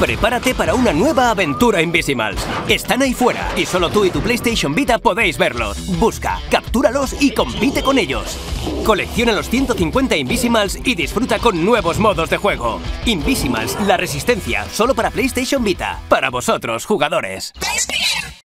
Prepárate para una nueva aventura Invisimals. Están ahí fuera y solo tú y tu PlayStation Vita podéis verlos. Busca, captúralos y compite con ellos. Colecciona los 150 Invisimals y disfruta con nuevos modos de juego. Invisimals, la resistencia, solo para PlayStation Vita. Para vosotros, jugadores.